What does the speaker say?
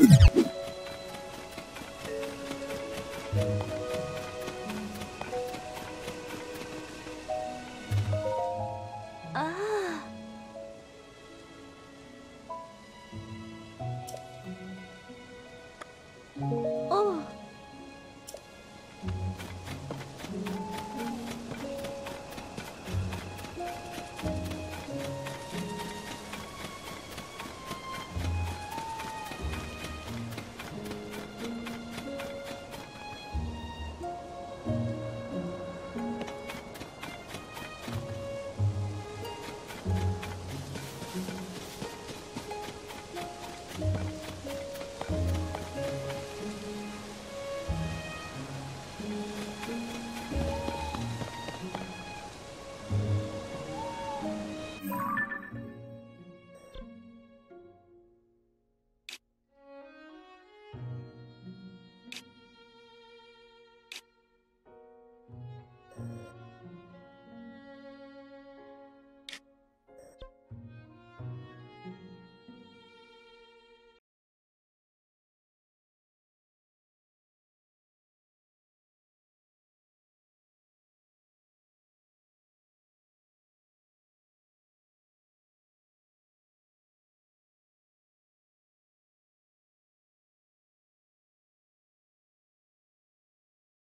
you Thank you.